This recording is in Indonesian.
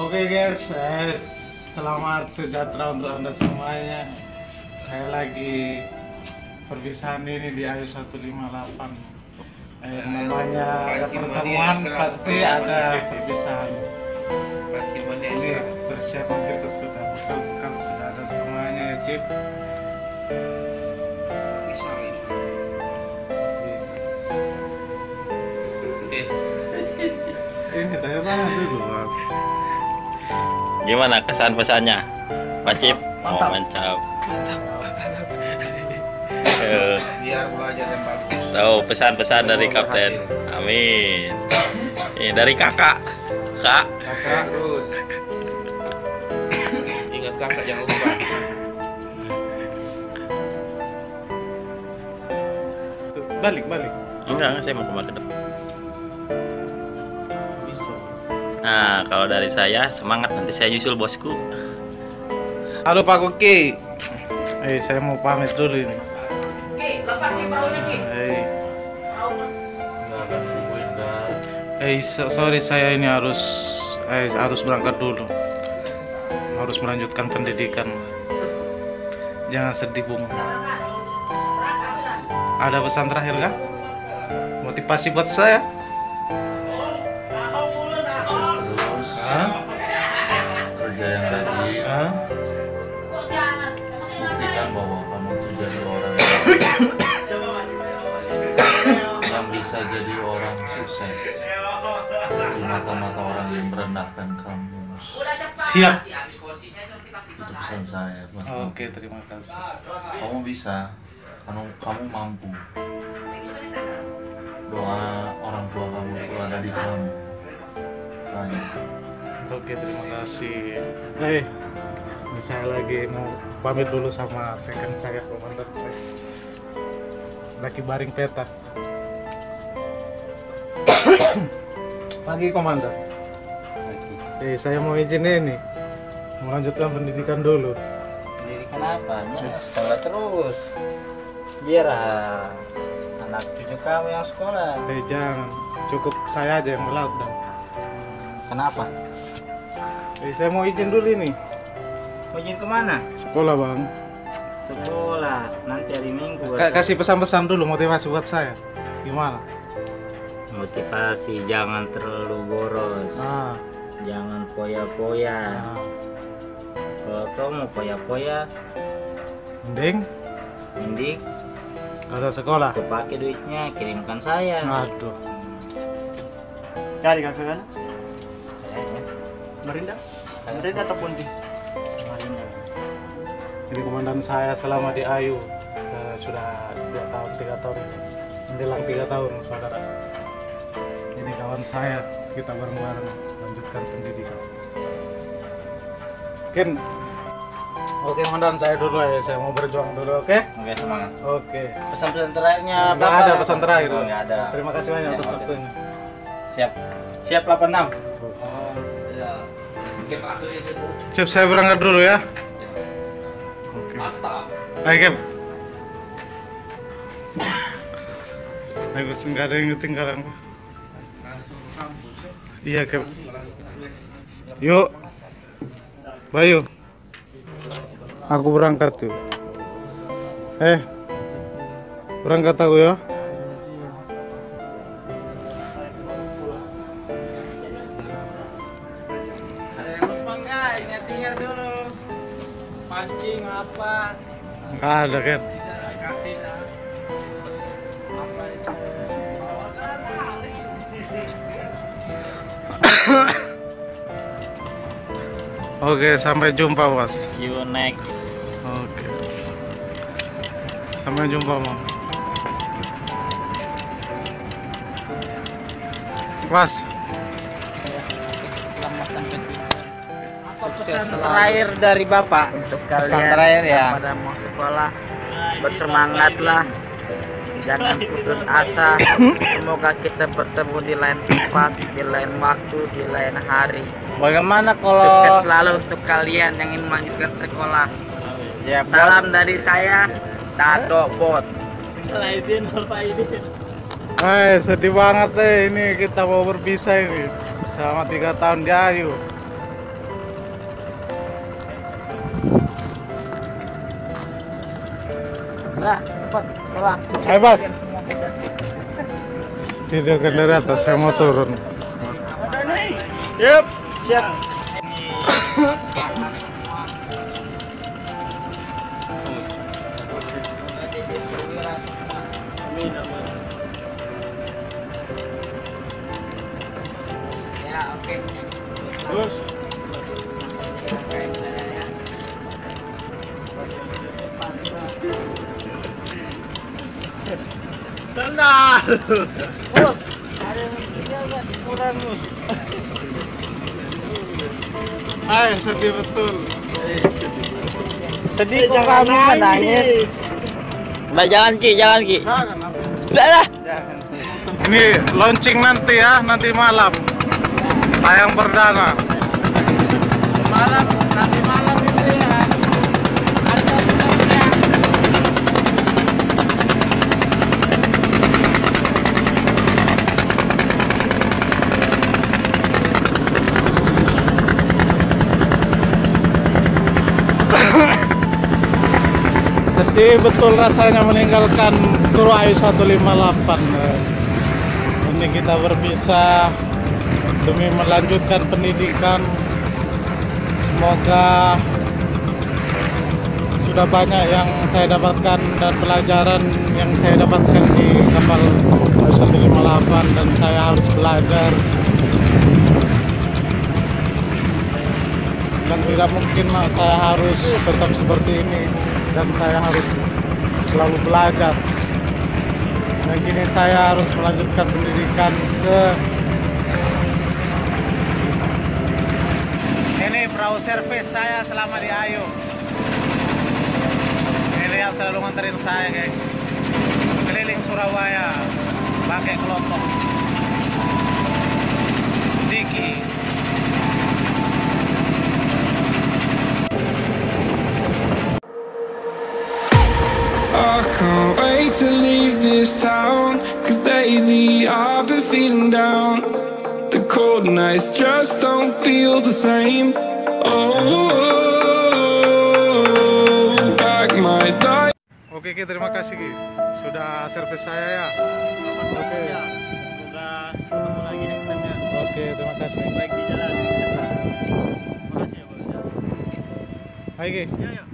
Oke guys, eh, selamat sejahtera untuk anda semuanya. Saya lagi perpisahan ini di Ayu 158. Eh, namanya ada pertemuan pasti ada perpisahan. Ini persiapan kita sudah bekal sudah ada semuanya ya Cip. Ini tanya dulu. Gimana kesan pesannya? Wajib. Oh, Mantap. mantap. Eh, biar belajar yang bagus Tahu pesan-pesan dari kapten. berhasil. Amin. Ini dari kakak. Kak. kakak terus ingat kakak jangan lupa Tuh, Balik balik. Enggak, saya mau ke mana ke depan. Nah, kalau dari saya semangat nanti saya nyusul bosku. Halo Pak Koki. Eh, saya mau pamit dulu ini. Ki, lepas nih baunya Ki. Eh, eh so- sorry saya ini harus eh harus berangkat dulu. Harus melanjutkan pendidikan. Jangan sedih, Bung. Ada pesan terakhir kah? Motivasi buat saya? Bisa jadi orang sukses di mata-mata orang yang merendahkan kamu. Siap. Itu pesan saya buat kamu. Oke, terima kasih. kamu bisa kamu kamu mampu doa orang tua kamu itu ada di kamu tanya sih Oke, terima kasih. Eh, ini saya lagi mau pamit dulu sama second saya, komandan saya. Lagi baring peta. Pagi, komandan. Eh, saya mau izin ini. Melanjutkan pendidikan dulu. pendidikan apa? Ya, sekolah terus. Biar ah, anak cucu kamu yang sekolah. Eh, jangan. Cukup saya aja yang melaut dan. Kenapa? Eh, saya mau izin dulu ini. Mau izin ke mana? Sekolah, Bang. Sekolah. Nanti hari Minggu. Ka- kasih pesan-pesan dulu motivasi buat saya. Gimana? Motivasi jangan terlalu boros. Ah, Jangan poya-poya. ah. Kalau kamu mau poya-poya, Mending mending usah sekolah. kau pakai duitnya kirimkan saya. Aduh. Cari kakak kan? Merinda? Merinda atau Ponti? Samarinda. Ini komandan saya selama di Ayu eh, sudah dua tahun tiga tahun ini menjelang tiga tahun saudara. Kawan saya kita bareng-bareng lanjutkan pendidikan. Mungkin Oke komandan saya dulu ya saya mau berjuang dulu oke? Oke semangat. Oke. Pesan-pesan terakhirnya Nggak Bapak? ada pesan terakhir. Oh, ada. Terima kasih banyak Ya, atas waktunya. Siap. Siap 86. Siap saya berangkat dulu ya. Oke. Ayo Kep. Ayo Gus, nggak ada yang ketinggalan. Iya Kep. Yuk. Bayu. Aku berangkat tuh. Eh. Berangkat aku ya. Ingat-ingat dulu. Pancing apa? Ada Kep. Oke, sampai jumpa, Bos. See you next. Oke. Sampai jumpa, Bang. Mas, Sukses terakhir dari Bapak untuk Pesan terakhir ya. Pada mau sekolah, bersemangatlah jangan putus asa. Semoga kita bertemu di lain tempat di lain waktu di lain hari. Bagaimana kalau sukses selalu untuk kalian yang ingin melanjutkan sekolah. Ya, salam dari saya Dado Bot. Hai, eh, sedih banget deh ini kita mau berpisah ini. Selama tiga tahun jayu. Nah, cepat. Ayo Bas. Tidak ke dari atas, saya mau turun. Yep, siap. Ya, oke. Terus, Bos, ada yang? Kurang sedih betul. Sedih kok kamu menangis. Mbak jangan ki, jangan ki. Jangan, lah. Ini launching nanti ya, nanti malam. Tayang perdana. Malam Sedih betul rasanya meninggalkan Turu Ayu 158. Eh, Ini kita berpisah demi melanjutkan pendidikan. Semoga sudah banyak yang saya dapatkan dan pelajaran yang saya dapatkan di kapal Ayu 158 dan saya harus belajar dan tidak mungkin saya harus tetap seperti ini. Dan saya harus selalu belajar. Dan kini saya harus melanjutkan pendidikan ke ini perahu servis saya selama di Ayu. Ini yang selalu nganterin saya kayak keliling Surabaya pakai kelompok to leave this town Cause lately I've been feeling down The cold nights just don't feel the same Oh, like my life Oke Ki, terima kasih Ki. Sudah servis saya ya. Oke. Semoga ketemu lagi next time-nya. Oke, terima kasih. Baik di jalan. Makasih ya, Bang. Hai Ki. Ya, ya.